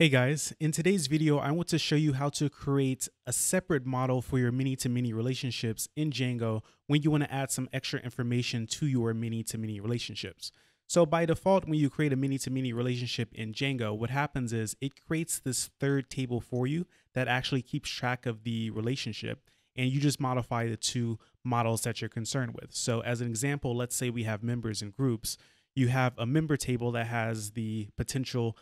Hey guys, in today's video, I want to show you how to create a separate model for your many-to-many relationships in Django when you want to add some extra information to your many-to-many relationships. So by default, when you create a many-to-many relationship in Django, what happens is it creates this third table for you that actually keeps track of the relationship and you just modify the two models that you're concerned with. So as an example, let's say we have members and groups. You have a member table that has the potential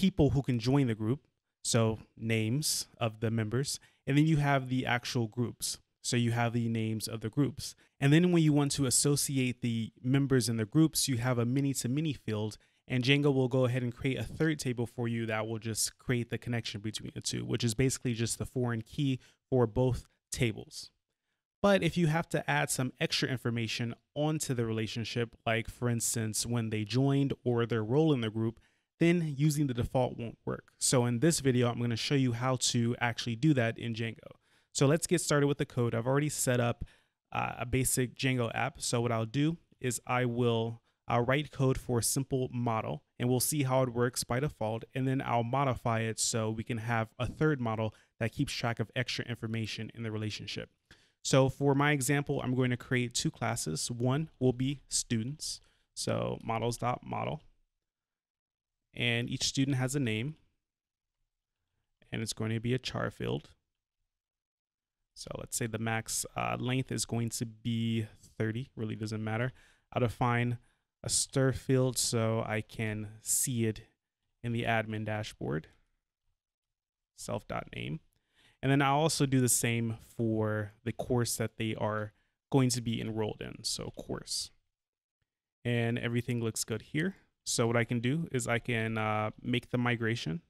people who can join the group, so names of the members, and then you have the actual groups. So you have the names of the groups. And then when you want to associate the members in the groups, you have a many to many field and Django will go ahead and create a third table for you that will just create the connection between the two, which is basically just the foreign key for both tables. But if you have to add some extra information onto the relationship, like for instance, when they joined or their role in the group, then using the default won't work. So in this video, I'm going to show you how to actually do that in Django. So let's get started with the code. I've already set up uh, a basic Django app. So what I'll do is I will I'll write code for a simple model and we'll see how it works by default. And then I'll modify it so we can have a third model that keeps track of extra information in the relationship. So for my example, I'm going to create two classes. One will be students. So models.model and each student has a name and it's going to be a char field. So let's say the max uh, length is going to be 30, really doesn't matter. I'll define a stir field so I can see it in the admin dashboard, self.name. And then I'll also do the same for the course that they are going to be enrolled in, so course. And everything looks good here. So what I can do is I can uh, make the migration.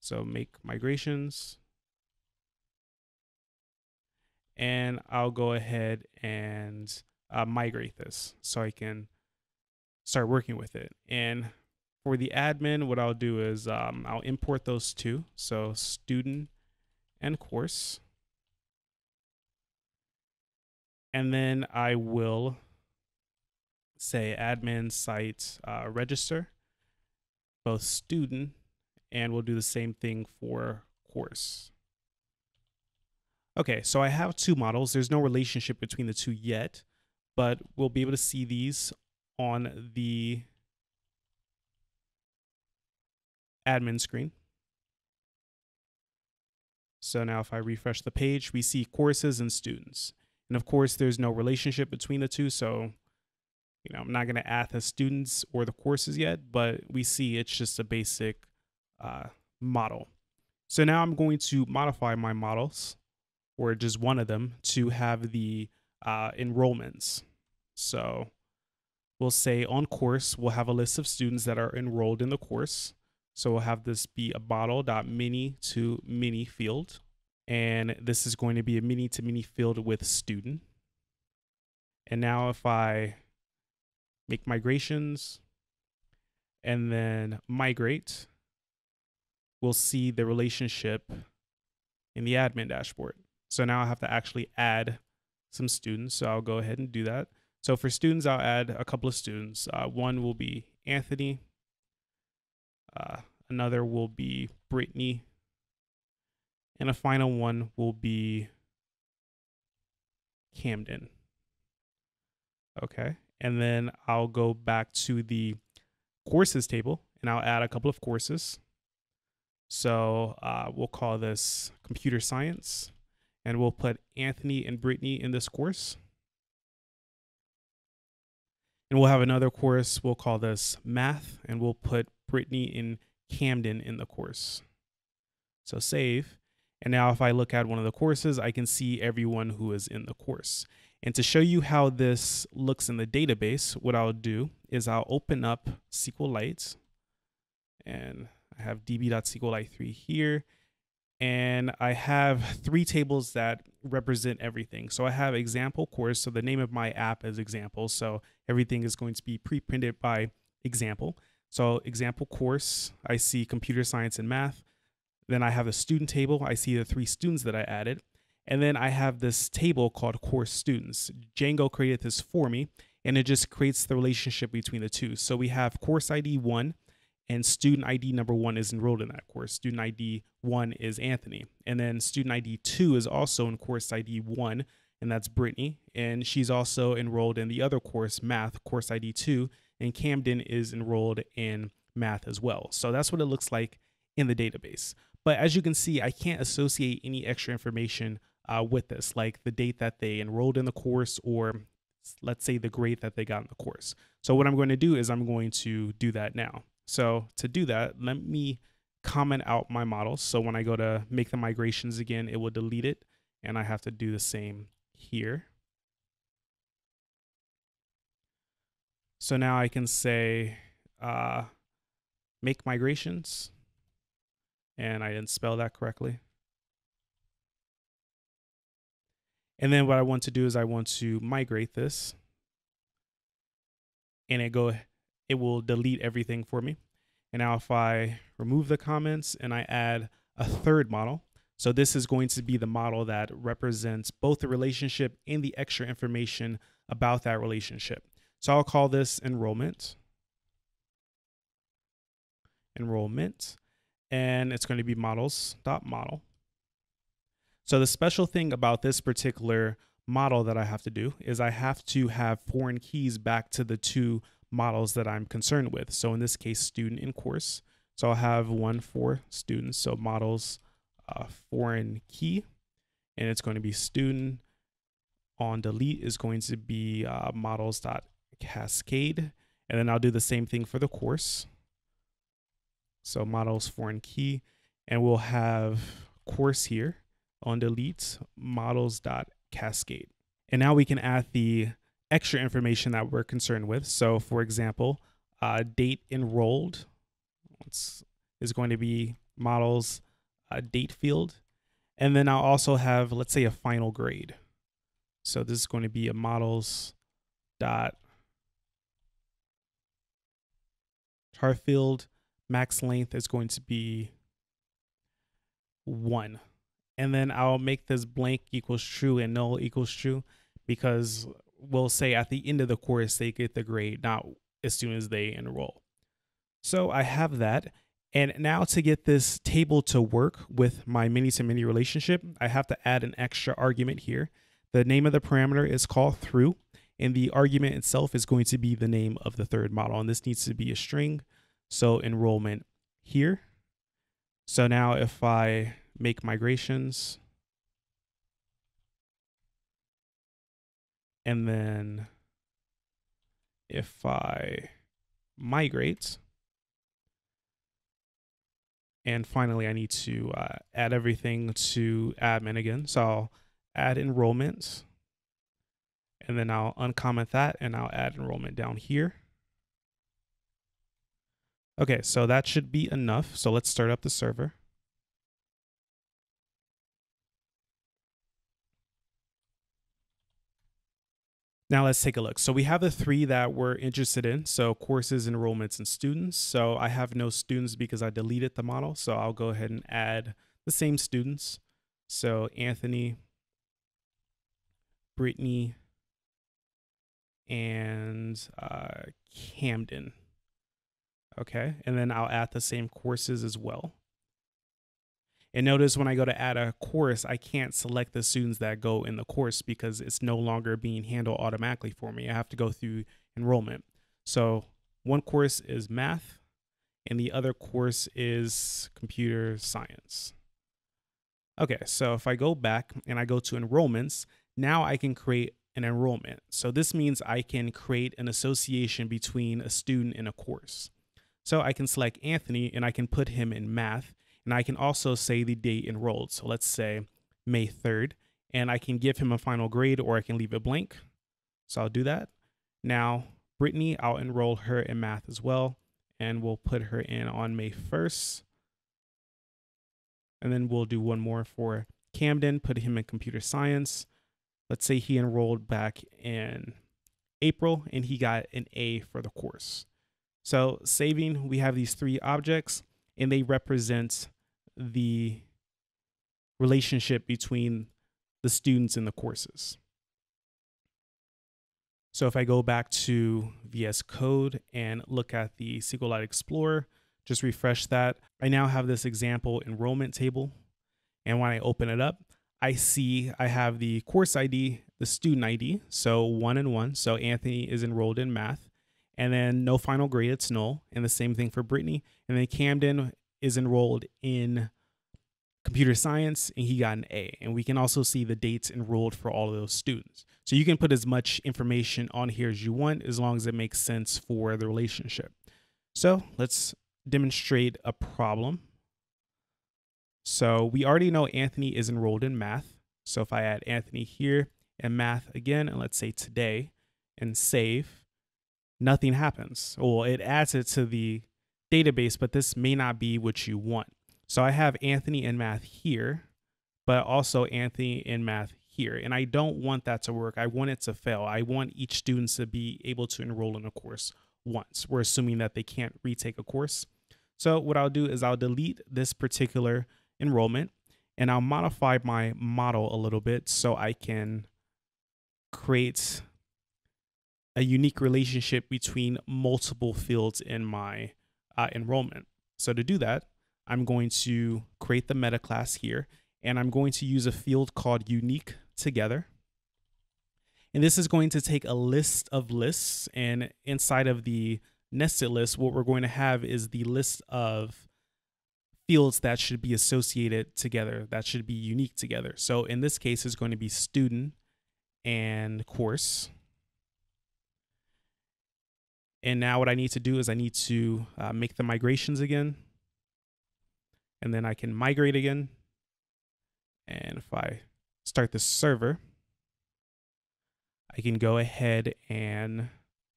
So make migrations. And I'll go ahead and uh, migrate this so I can start working with it. And for the admin, what I'll do is um, I'll import those two. So student and course. And then I will say admin site uh, register, both student, and we'll do the same thing for course. Okay, so I have two models. There's no relationship between the two yet, but we'll be able to see these on the admin screen. So now if I refresh the page, we see courses and students. And of course, there's no relationship between the two, so you know, I'm not going to add the students or the courses yet, but we see it's just a basic uh, model. So now I'm going to modify my models, or just one of them, to have the uh, enrollments. So we'll say on course, we'll have a list of students that are enrolled in the course. So we'll have this be a model.many to many field. And this is going to be a many to many field with student. And now if I make migrations, and then migrate, we'll see the relationship in the admin dashboard. So now I have to actually add some students. So I'll go ahead and do that. So for students, I'll add a couple of students. Uh, one will be Anthony. Uh, another will be Brittany. And a final one will be Camden. Okay and then I'll go back to the courses table and I'll add a couple of courses. So uh, we'll call this computer science and we'll put Anthony and Brittany in this course. And we'll have another course, we'll call this math and we'll put Brittany and Camden in the course. So save. And now if I look at one of the courses, I can see everyone who is in the course. And to show you how this looks in the database, what I'll do is I'll open up SQLite and I have db.sqlite3 here. And I have three tables that represent everything. So I have example course. So the name of my app is example. So everything is going to be pre-printed by example. So example course, I see computer science and math. Then I have a student table. I see the three students that I added. And then I have this table called course students. Django created this for me and it just creates the relationship between the two. So we have course ID one and student ID number one is enrolled in that course. Student ID one is Anthony. And then student ID two is also in course ID one, and that's Brittany. And she's also enrolled in the other course, math, course ID two. And Camden is enrolled in math as well. So that's what it looks like in the database. But as you can see, I can't associate any extra information uh, with this, like the date that they enrolled in the course or let's say the grade that they got in the course. So what I'm going to do is I'm going to do that now. So to do that, let me comment out my models. So when I go to make the migrations again, it will delete it. And I have to do the same here. So now I can say uh, make migrations. And I didn't spell that correctly. And then what I want to do is I want to migrate this. And it go it will delete everything for me. And now if I remove the comments and I add a third model, so this is going to be the model that represents both the relationship and the extra information about that relationship. So I'll call this enrollment. Enrollment. And it's going to be models.model. So the special thing about this particular model that I have to do is I have to have foreign keys back to the two models that I'm concerned with. So in this case, student in course. So I'll have one for students. So models uh, foreign key, and it's going to be student on delete is going to be uh, models.cascade. And then I'll do the same thing for the course. So models foreign key, and we'll have course here on delete models.cascade. And now we can add the extra information that we're concerned with. So, for example, uh, date enrolled is going to be models uh, date field. And then I'll also have, let's say, a final grade. So this is going to be a models dot char field max length is going to be one. And then I'll make this blank equals true and null equals true because we'll say at the end of the course they get the grade, not as soon as they enroll. So I have that. And now to get this table to work with my many to many relationship, I have to add an extra argument here. The name of the parameter is called through, and the argument itself is going to be the name of the third model. And this needs to be a string. So enrollment here. So now if I make migrations, And then if I migrate, and finally I need to uh, add everything to admin again. So I'll add enrollment, and then I'll uncomment that, and I'll add enrollment down here. Okay, so that should be enough. So let's start up the server. Now let's take a look. So we have the three that we're interested in. So courses, enrollments, and students. So I have no students because I deleted the model. So I'll go ahead and add the same students. So Anthony, Brittany, and uh, Camden. Okay, and then I'll add the same courses as well. And notice when I go to add a course, I can't select the students that go in the course because it's no longer being handled automatically for me. I have to go through enrollment. So one course is math and the other course is computer science. Okay, so if I go back and I go to enrollments, now I can create an enrollment. So this means I can create an association between a student and a course. So I can select Anthony and I can put him in math and I can also say the date enrolled. So let's say May 3rd, and I can give him a final grade or I can leave it blank. So I'll do that. Now, Brittany, I'll enroll her in math as well, and we'll put her in on May 1st. And then we'll do one more for Camden, put him in computer science. Let's say he enrolled back in April and he got an A for the course. So saving, we have these three objects and they represent the relationship between the students and the courses. So if I go back to VS Code and look at the SQLite Explorer, just refresh that. I now have this example enrollment table. And when I open it up, I see I have the course ID, the student ID, so one and one. So Anthony is enrolled in math. And then no final grade, it's null. And the same thing for Brittany. And then Camden is enrolled in computer science and he got an A. And we can also see the dates enrolled for all of those students. So you can put as much information on here as you want as long as it makes sense for the relationship. So let's demonstrate a problem. So we already know Anthony is enrolled in math. So if I add Anthony here and math again, and let's say today and save, nothing happens. Well, it adds it to the database, but this may not be what you want. So I have Anthony in math here, but also Anthony in math here. And I don't want that to work. I want it to fail. I want each student to be able to enroll in a course once. We're assuming that they can't retake a course. So what I'll do is I'll delete this particular enrollment and I'll modify my model a little bit so I can create a unique relationship between multiple fields in my uh, enrollment. So to do that, I'm going to create the meta class here and I'm going to use a field called unique together. And this is going to take a list of lists and inside of the nested list, what we're going to have is the list of fields that should be associated together, that should be unique together. So in this case, it's going to be student and course. And now what I need to do is I need to uh, make the migrations again. And then I can migrate again. And if I start the server, I can go ahead and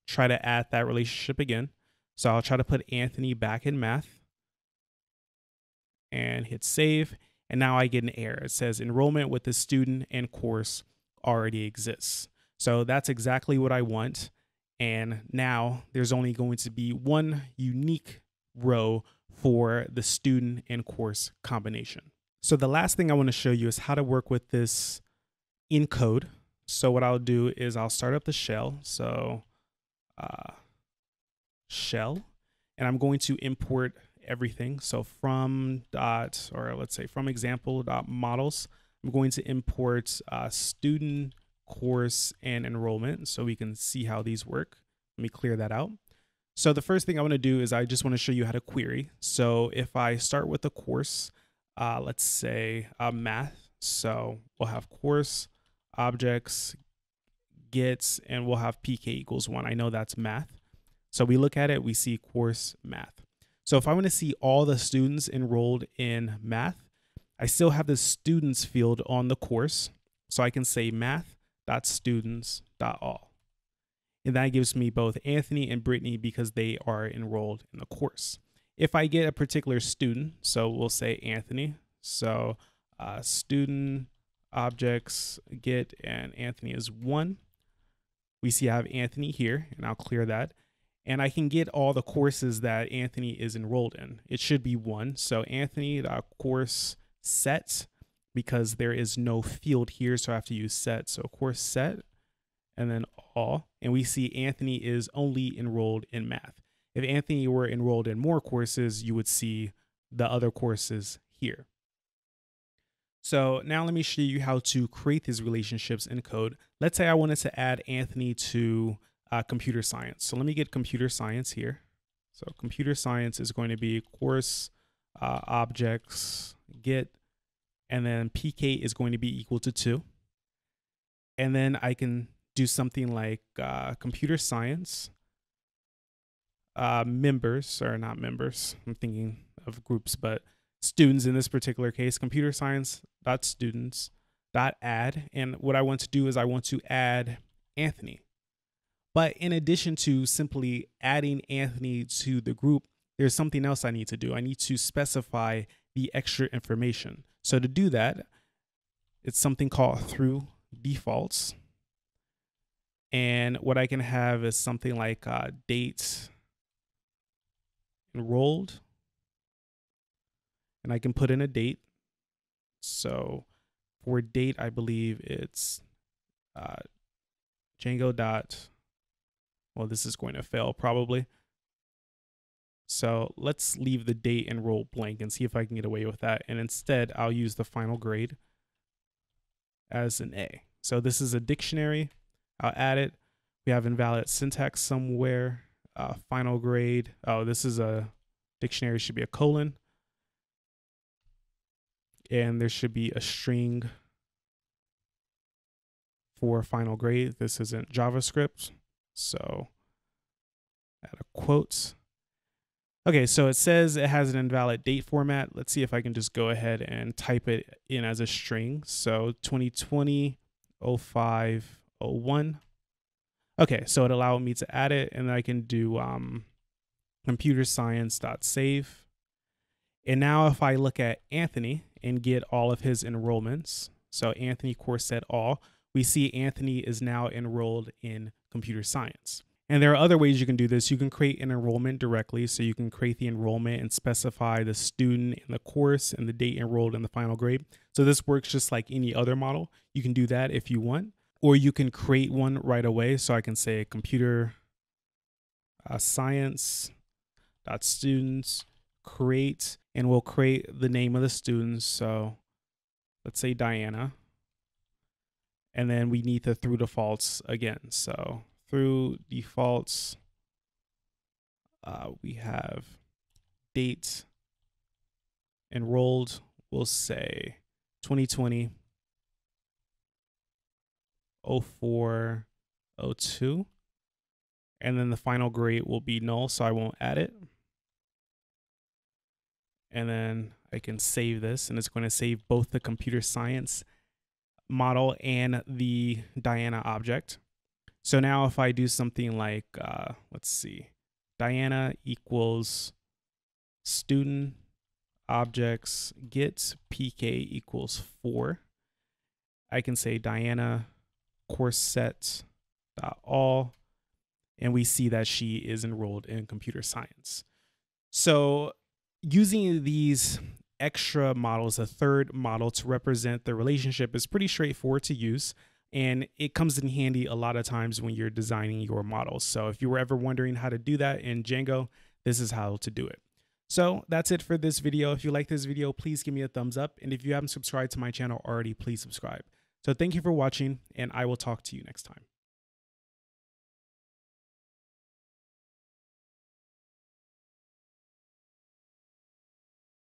try to add that relationship again. So I'll try to put Anthony back in math and hit save. And now I get an error. It says enrollment with the student and course already exists. So that's exactly what I want. And now there's only going to be one unique row for the student and course combination. So the last thing I want to show you is how to work with this in code. So what I'll do is I'll start up the shell. So uh, shell, and I'm going to import everything. So from dot, or let's say from example dot models, I'm going to import uh, student, course, and enrollment so we can see how these work. Let me clear that out. So the first thing I want to do is I just want to show you how to query. So if I start with a course, uh, let's say uh, math. So we'll have course objects gets and we'll have pk equals one. I know that's math. So we look at it, we see course math. So if I want to see all the students enrolled in math, I still have the students field on the course. So I can say math.students.all. And that gives me both Anthony and Brittany because they are enrolled in the course. If I get a particular student, so we'll say Anthony. So uh, student objects get and Anthony is one. We see I have Anthony here and I'll clear that and I can get all the courses that Anthony is enrolled in. It should be one. So Anthony course set because there is no field here, so I have to use set. So of course set and then all. And we see Anthony is only enrolled in math. If Anthony were enrolled in more courses, you would see the other courses here. So now let me show you how to create these relationships in code. Let's say I wanted to add Anthony to uh, computer science. So let me get computer science here. So computer science is going to be course uh, objects get, and then pk is going to be equal to two. And then I can do something like uh, computer science uh, members, or not members, I'm thinking of groups, but students in this particular case, computer science dot students dot add. And what I want to do is I want to add Anthony. But in addition to simply adding Anthony to the group, there's something else I need to do. I need to specify the extra information. So to do that, it's something called through defaults. And what I can have is something like uh, date enrolled. And I can put in a date. So for date, I believe it's uh, Django dot well, this is going to fail probably. So let's leave the date enrolled blank and see if I can get away with that. And instead, I'll use the final grade as an A. So this is a dictionary. I'll add it. We have invalid syntax somewhere. Uh, final grade. Oh, this is a dictionary should be a colon. And there should be a string for final grade. This isn't JavaScript. So add a quote. Okay, so it says it has an invalid date format. Let's see if I can just go ahead and type it in as a string. So 2020 05 01. Okay, so it allowed me to add it and I can do um, computer science dot save. And now if I look at Anthony and get all of his enrollments, so Anthony course set all, we see Anthony is now enrolled in computer science. And there are other ways you can do this. You can create an enrollment directly. So you can create the enrollment and specify the student in the course and the date enrolled in the final grade. So this works just like any other model. You can do that if you want, or you can create one right away. So I can say computer uh, science dot students create, and we'll create the name of the students. So let's say Diana and then we need the through defaults again. So through defaults, uh, we have date enrolled, we'll say 2020 04 02 and then the final grade will be null so I won't add it. And then I can save this and it's going to save both the computer science model and the Diana object. So now if I do something like, uh, let's see, Diana equals student objects get pk equals 4, I can say Diana course set dot all, and we see that she is enrolled in computer science. So using these extra models, a third model to represent the relationship is pretty straightforward to use. And it comes in handy a lot of times when you're designing your models. So if you were ever wondering how to do that in Django, this is how to do it. So that's it for this video. If you like this video, please give me a thumbs up. And if you haven't subscribed to my channel already, please subscribe. So thank you for watching and I will talk to you next time.